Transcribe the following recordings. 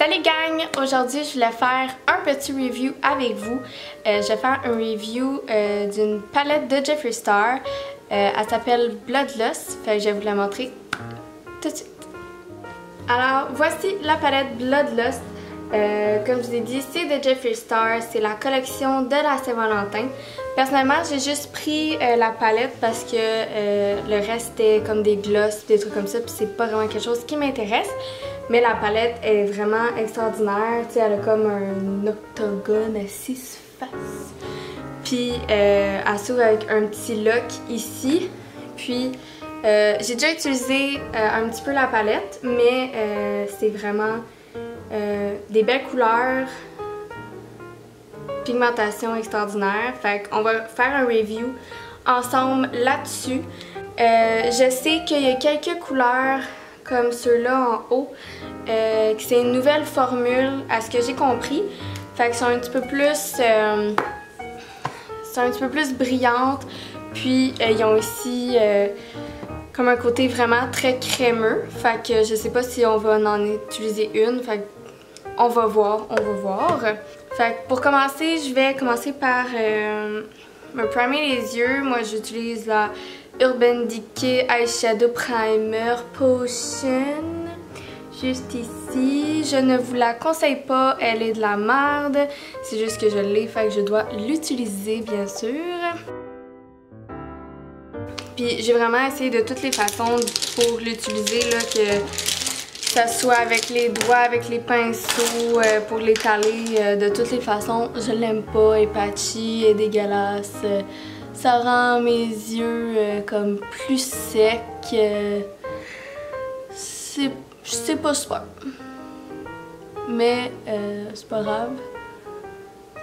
Salut gang! Aujourd'hui, je voulais faire un petit review avec vous. Euh, je vais faire un review euh, d'une palette de Jeffree Star. Euh, elle s'appelle Bloodlust, fait je vais vous la montrer tout de suite. Alors, voici la palette Bloodlust. comme je vous ai dit, c'est de Jeffree Star, c'est la collection de la Saint-Valentin. Personnellement, j'ai juste pris la palette parce que le reste était comme des gloss, des trucs comme ça, puis c'est pas vraiment quelque chose qui m'intéresse. Mais la palette est vraiment extraordinaire. Elle a comme un octogone à six faces. Puis euh, elle s'ouvre avec un petit look ici. Puis euh, j'ai déjà utilisé euh, un petit peu la palette, mais c'est vraiment des belles couleurs, pigmentation extraordinaire. Fait qu'on va faire un review ensemble là-dessus. je sais qu'il y a quelques couleurs comme ceux-là en haut, euh, c'est une nouvelle formule à ce que j'ai compris. Fait que sont un petit peu plus... Euh, sont un petit peu plus brillantes. Puis euh, ils ont aussi comme un côté vraiment très crémeux. Fait que je sais pas si on va en utiliser une. Fait que on va voir, on va voir. Fait que pour commencer, je vais commencer par me primer les yeux. Moi j'utilise la Urban Decay Eyeshadow Primer Potion. Juste ici. Je ne vous la conseille pas, elle est de la merde. C'est juste que je l'ai, fait que je dois l'utiliser bien sûr. Puis j'ai vraiment essayé de toutes les façons pour l'utiliser, là, que ça soit avec les doigts, avec les pinceaux, euh, pour l'étaler. Euh, de toutes les façons, je l'aime pas, elle est patchy, elle est dégueulasse. Ça rend mes yeux euh, comme plus secs. Euh, c'est pas super. Mais euh, c'est pas grave.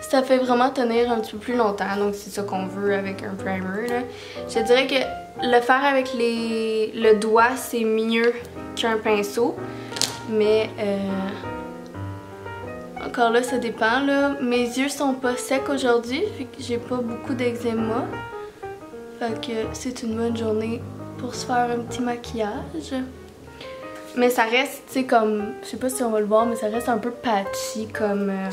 Ça fait vraiment tenir un petit peu plus longtemps, donc c'est ça qu'on veut avec un primer. Je dirais que le faire avec les, le doigt, c'est mieux qu'un pinceau. Mais encore là, ça dépend. Là. Mes yeux sont pas secs aujourd'hui, j'ai pas beaucoup d'eczéma. Fait que c'est une bonne journée pour se faire un petit maquillage. Mais ça reste, tu sais, comme, je sais pas si on va le voir, mais ça reste un peu patchy comme, euh,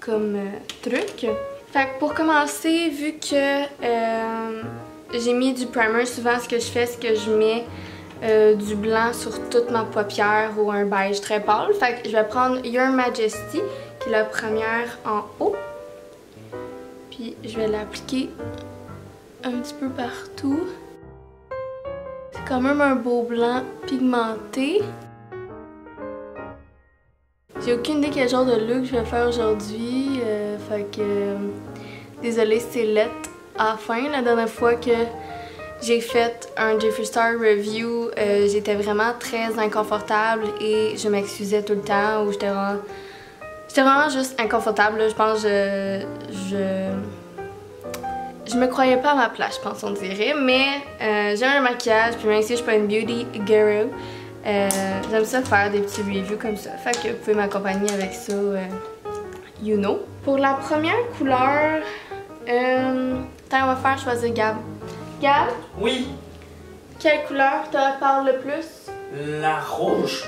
comme euh, truc. Fait que pour commencer, vu que euh, j'ai mis du primer, souvent ce que je fais, c'est que je mets du blanc sur toute ma paupière ou un beige très pâle. Fait que je vais prendre Your Majesty, qui est la première en haut. Puis je vais l'appliquer un petit peu partout. C'est quand même un beau blanc pigmenté. J'ai aucune idée quel genre de look je vais faire aujourd'hui. Euh, fait que... Euh, désolée, c'est lettre à la fin. La dernière fois que j'ai fait un Jeffree Star review, euh, j'étais vraiment très inconfortable et je m'excusais tout le temps ou j'étais vraiment... J'étais vraiment juste inconfortable. Je pense que je... je je me croyais pas à ma place, je pense, on dirait. Mais euh, j'aime le maquillage, puis même si je suis pas une beauty guru, euh, j'aime ça faire des petits reviews comme ça. Fait que vous pouvez m'accompagner avec ça, euh, you know. Pour la première couleur, on va faire choisir Gab. Gab? Oui. Quelle couleur te parle le plus? La rouge.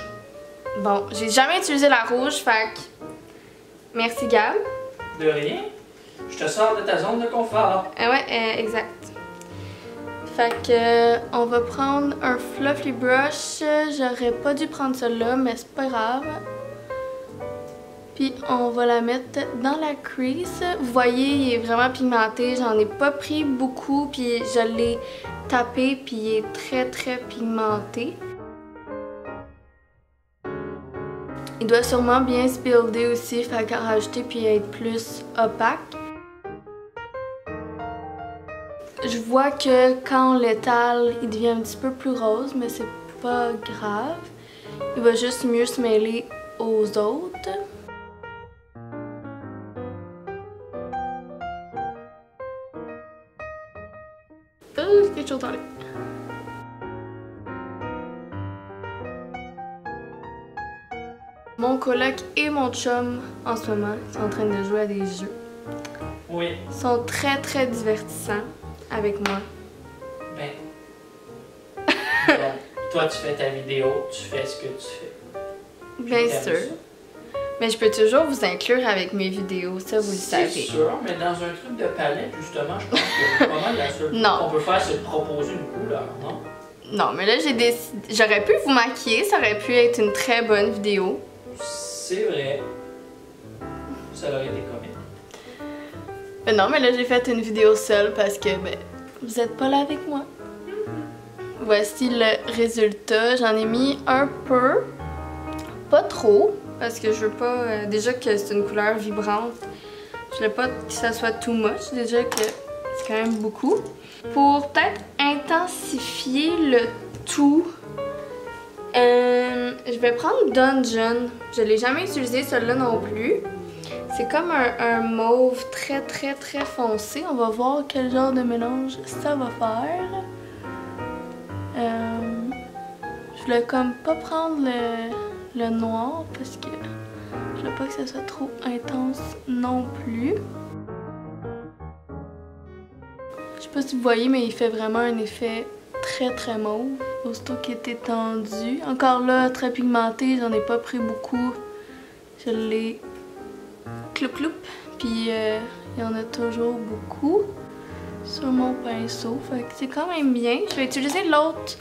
Bon, j'ai jamais utilisé la rouge, fait que merci Gab. De rien. Je te sors de ta zone de confort. Ah ouais, euh, exact. Fait que euh, on va prendre un fluffy brush. J'aurais pas dû prendre celui-là, mais c'est pas grave. Puis on va la mettre dans la crease. Vous voyez, il est vraiment pigmenté. J'en ai pas pris beaucoup, puis je l'ai tapé, puis il est très très pigmenté. Il doit sûrement bien se builder aussi, fait rajouter puis être plus opaque. Je vois que quand on l'étale, il devient un petit peu plus rose, mais c'est pas grave. Il va juste mieux se mêler aux autres. Oh, quelque chose dans Mon coloc et mon chum, en ce moment, sont en train de jouer à des jeux. Oui. Ils sont très très divertissants avec moi. Ben. toi, tu fais ta vidéo, tu fais ce que tu fais. Bien sûr. Mais je peux toujours vous inclure avec mes vidéos, ça vous le C'est savez. sûr, mais dans un truc de palette, justement, je pense que pas mal la seule Non. qu'on peut faire, c'est de proposer une couleur, non? Non, mais là, j'ai décidé. J'aurais pu vous maquiller, ça aurait pu être une très bonne vidéo. C'est vrai. Ça aurait été. Mais non, mais là, j'ai fait une vidéo seule parce que, ben, vous êtes pas là avec moi. Voici le résultat. J'en ai mis un peu. Pas trop, parce que je veux pas. euh, déjà que c'est une couleur vibrante. Je veux pas que ça soit too much. Déjà que c'est quand même beaucoup. Pour peut-être intensifier le tout, euh, je vais prendre Dungeon. Je l'ai jamais utilisé celui-là non plus. C'est comme un, mauve très très très foncé. On va voir quel genre de mélange ça va faire. Euh, je voulais comme pas prendre le, le noir parce que je veux pas que ça soit trop intense non plus. Je sais pas si vous voyez, mais il fait vraiment un effet très très mauve. Aussitôt qu'il est étendu. Encore là, très pigmenté, j'en ai pas pris beaucoup. Je l'ai cloup cloup. Puis euh, il y en a toujours beaucoup sur mon pinceau. Fait que c'est quand même bien. Je vais utiliser l'autre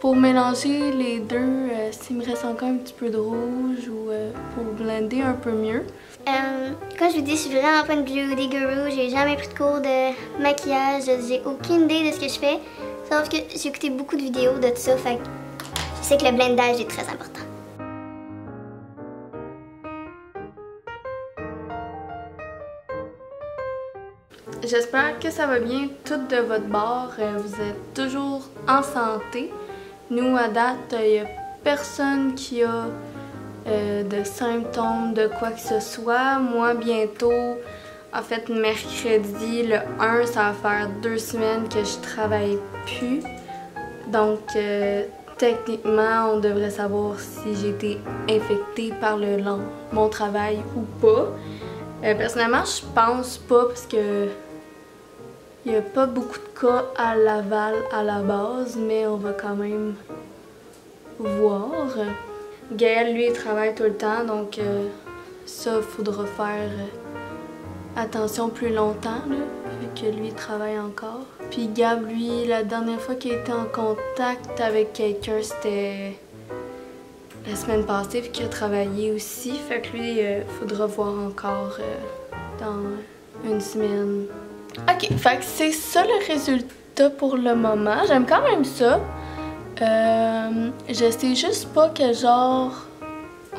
pour mélanger les deux euh, s'il me reste encore un petit peu de rouge ou euh, pour blender un peu mieux. Euh, comme je vous dis, je suis vraiment pas une beauty guru. J'ai jamais pris de cours de maquillage. J'ai aucune idée de ce que je fais. Sauf que j'ai écouté beaucoup de vidéos de tout ça. Fait que je sais que le blendage est très important. J'espère que ça va bien tout de votre bord. Euh, Vous êtes toujours en santé. Nous, à date, il n'y a personne qui a euh, de symptômes de quoi que ce soit. Moi, bientôt, en fait, mercredi, le 1, ça va faire deux semaines que je travaille plus. Donc, euh, techniquement, on devrait savoir si j'ai été infectée par le, lan- mon travail ou pas. Personnellement, je pense pas parce que il n'y a pas beaucoup de cas à Laval à la base, mais on va quand même voir. Gaël, lui, il travaille tout le temps, donc euh, ça, il faudra faire euh, attention plus longtemps, vu que lui, il travaille encore. Puis Gab, lui, la dernière fois qu'il était en contact avec quelqu'un, c'était la semaine passée, vu qu'il a travaillé aussi. Fait que lui, il faudra voir encore euh, dans une semaine. Ok, fait que c'est ça le résultat pour le moment. J'aime quand même ça. Euh, je sais juste pas quel genre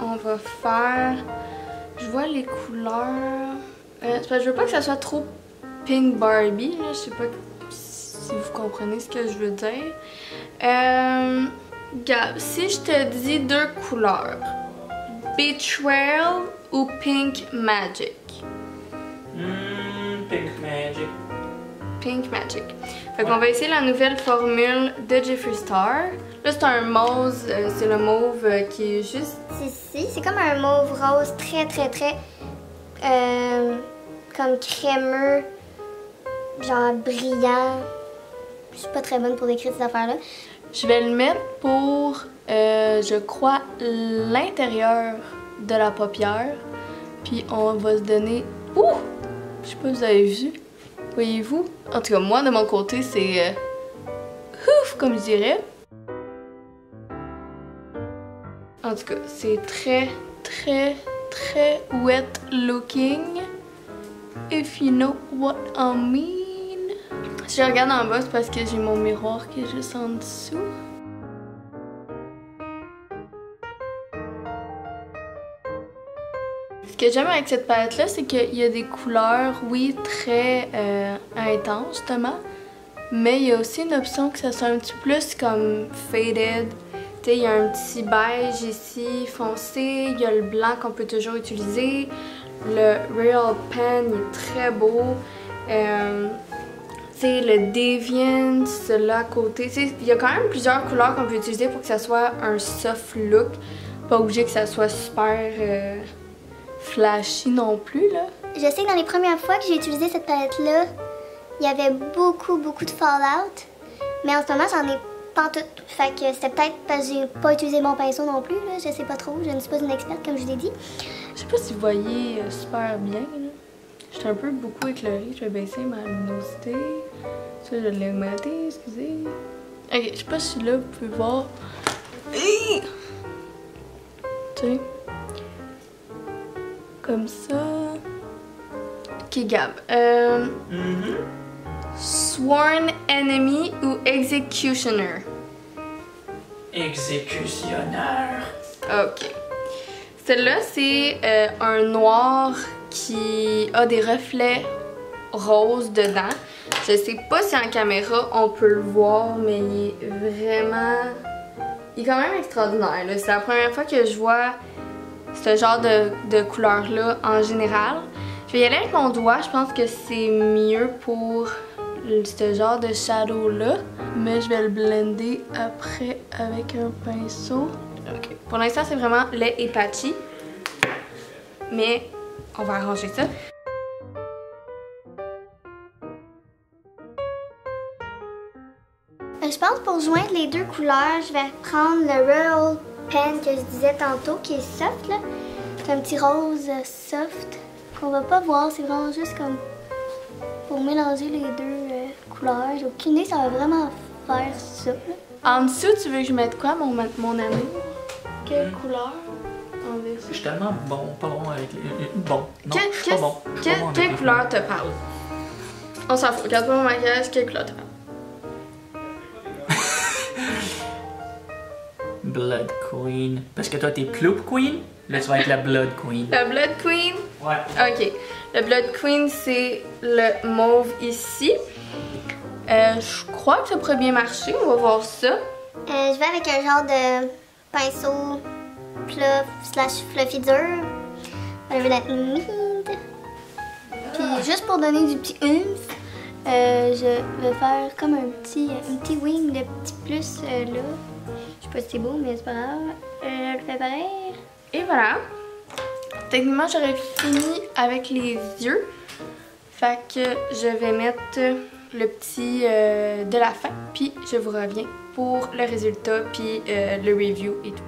on va faire. Je vois les couleurs. Euh, je veux pas que ça soit trop pink Barbie. Là. Je sais pas si vous comprenez ce que je veux dire. Euh, Gab, si je te dis deux couleurs, Betrayal ou Pink Magic? Hmm, Pink Magic. Pink Magic. Fait qu'on va essayer la nouvelle formule de Jeffree Star. Là, c'est un mauve, euh, c'est le mauve euh, qui est juste. C'est si, c'est comme un mauve rose très très très euh, comme crémeux, genre brillant. Je suis pas très bonne pour décrire ces affaires-là. Je vais le mettre pour, euh, je crois, l'intérieur de la paupière. Puis on va se donner. Ouh! Je sais pas si vous avez vu. Voyez-vous? En tout cas, moi, de mon côté, c'est. euh, ouf, comme je dirais. En tout cas, c'est très, très, très wet looking. If you know what I mean. Je regarde en bas, c'est parce que j'ai mon miroir qui est juste en dessous. Ce que j'aime avec cette palette-là, c'est qu'il y a des couleurs, oui, très euh, intenses, justement. Mais il y a aussi une option que ça soit un petit plus comme faded. Tu sais, il y a un petit beige ici, foncé. Il y a le blanc qu'on peut toujours utiliser. Le Real Pen, il est très beau. Euh, tu sais, le Deviant, celui-là à côté. Tu sais, il y a quand même plusieurs couleurs qu'on peut utiliser pour que ça soit un soft look. Pas obligé que ça soit super euh, flashy non plus, là? Je sais que dans les premières fois que j'ai utilisé cette palette-là, il y avait beaucoup, beaucoup de fallout. Mais en ce moment, j'en ai pas tout. Fait que c'était peut-être parce que j'ai pas utilisé mon pinceau non plus, là. Je sais pas trop. Je ne suis pas une experte, comme je l'ai dit. Je sais pas si vous voyez euh, super bien. là. J'étais un peu beaucoup éclairée. Je vais baisser ma luminosité. Ça, je l'ai augmenté, excusez. Ok, je sais pas si là, vous pouvez voir. Tu sais? Comme ça. Ok, Gab. Euh, sworn enemy ou executioner? Exécutionneur. Ok. Celle-là, c'est euh, un noir qui a des reflets roses dedans. Je sais pas si en caméra on peut le voir, mais il est vraiment. Il est quand même extraordinaire. C'est la première fois que je vois ce genre de, de couleur-là en général. Je vais y aller avec mon doigt. Je pense que c'est mieux pour ce genre de shadow-là. Mais je vais le blender après avec un pinceau. Pour l'instant, c'est vraiment lait et patchy. Mais on va arranger ça. Euh, Je pense pour joindre les deux couleurs, je vais prendre le Royal Pen que je disais tantôt, qui est soft. là. C'est un petit rose soft qu'on va pas voir. C'est vraiment juste comme pour mélanger les deux euh, couleurs. J'ai aucune idée, ça va vraiment faire ça. là. En dessous, tu veux que je mette quoi, mon, mon amour? Quelle couleur? On verra. Je suis tellement bon, pas bon avec les. Bon. Non, Que- je suis pas bon. Je suis que- pas bon avec quelle couleur te parle? On s'en fout. Regarde pas mon maquillage, quelle couleur te parle? Blood Queen. Parce que toi, t'es Ploop Queen. Là, tu vas être la Blood Queen. La Blood Queen? Ouais. Ok. Le Blood Queen, c'est le mauve ici. Euh, je crois que ça pourrait bien marcher. On va voir ça. Euh, je vais avec un genre de pinceau fluff slash fluffy dur. Je vais la humide. Puis juste pour donner du petit oomph, euh, je vais faire comme un petit, un petit wing de petit plus euh, là. Pas si c'est beau, mais c'est pas grave. Euh, je le fais pareil. Et voilà. Techniquement, j'aurais fini avec les yeux. Fait que je vais mettre le petit euh, de la fin, puis je vous reviens pour le résultat, puis euh, le review et tout.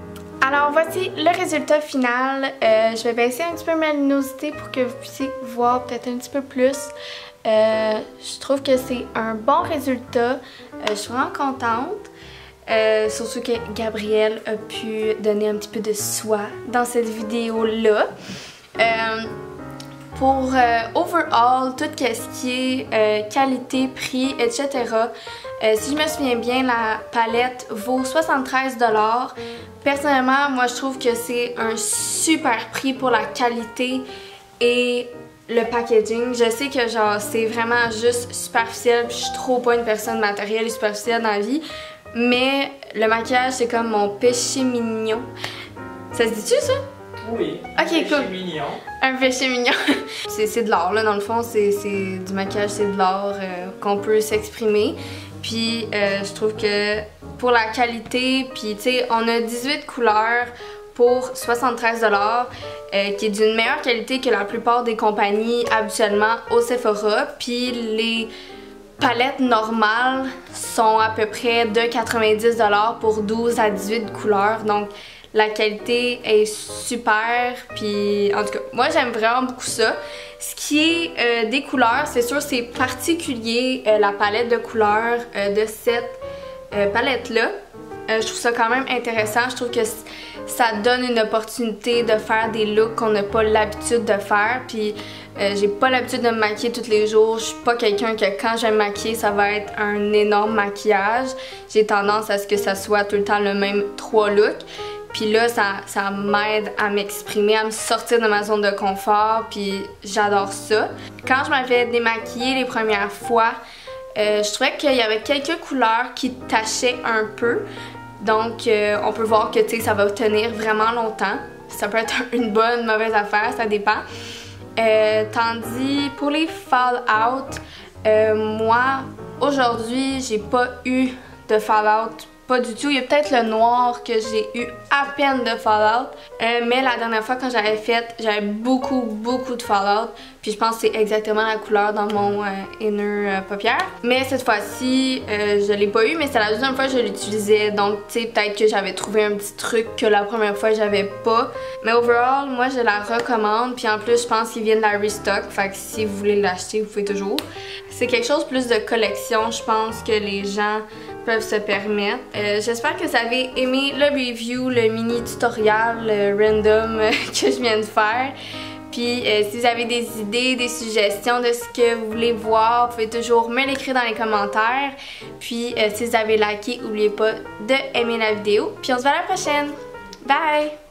Alors voici le résultat final. Je vais baisser un petit peu ma luminosité pour que vous puissiez voir peut-être un petit peu plus. Je trouve que c'est un bon résultat. Je suis vraiment contente. Euh, surtout que Gabrielle a pu donner un petit peu de soi dans cette vidéo-là. Euh, pour euh, overall, tout ce qui est euh, qualité, prix, etc. si je me souviens bien, la palette vaut 73 Personnellement, moi je trouve que c'est un super prix pour la qualité et le packaging. Je sais que genre c'est vraiment juste superficiel, je suis trop pas une personne matérielle et superficielle dans la vie, mais le maquillage c'est comme mon péché mignon. Ça se dit-tu ça? Oui. Ok, C'est cool. mignon. Un péché mignon. c'est de l'art, là, dans le fond, c'est c'est du maquillage, c'est de l'art euh, qu'on peut s'exprimer. Puis euh, je trouve que pour la qualité, puis tu sais, on a 18 couleurs pour 73 euh, qui est d'une meilleure qualité que la plupart des compagnies habituellement au Sephora. Puis les palettes normales sont à peu près de 90 pour 12 à 18 couleurs. Donc la qualité est super. Puis en tout cas, moi j'aime vraiment beaucoup ça. Ce qui est euh, des couleurs, c'est sûr c'est particulier euh, la palette de couleurs euh, de cette palette-là. Euh, je trouve ça quand même intéressant. Je trouve que ça donne une opportunité de faire des looks qu'on n'a pas l'habitude de faire. Puis euh, j'ai pas l'habitude de me maquiller tous les jours. Je suis pas quelqu'un que quand je vais me maquiller, ça va être un énorme maquillage. J'ai tendance à ce que ça soit tout le temps le même trois looks. Puis là, ça, ça m'aide à m'exprimer, à me sortir de ma zone de confort, puis j'adore ça. Quand je m'avais démaquillée les premières fois, euh, je trouvais qu'il y avait quelques couleurs qui tachaient un peu. Donc, euh, on peut voir que ça va tenir vraiment longtemps. Ça peut être une bonne, mauvaise affaire, ça dépend. Euh, tandis pour les Fallout, euh, moi, aujourd'hui, j'ai pas eu de Fallout pas du tout. Il y a peut-être le noir que j'ai eu à peine de Fallout. Euh, mais la dernière fois quand j'avais fait, j'avais beaucoup, beaucoup de Fallout. Puis je pense que c'est exactement la couleur dans mon euh, inner euh, paupière. Mais cette fois-ci, je l'ai pas eu, mais c'est la deuxième fois que je l'utilisais. Donc, tu sais, peut-être que j'avais trouvé un petit truc que la première fois j'avais pas. Mais overall, moi je la recommande. Puis en plus, je pense qu'ils viennent de la restock. Fait si vous voulez l'acheter, vous pouvez toujours. C'est quelque chose plus de collection, je pense, que les gens peuvent se permettre. Euh, j'espère que vous avez aimé le review, le mini tutoriel random que je viens de faire. Puis euh, si vous avez des idées, des suggestions de ce que vous voulez voir, vous pouvez toujours me l'écrire dans les commentaires. Puis euh, si vous avez liké, n'oubliez pas de aimer la vidéo. Puis on se voit la prochaine. Bye!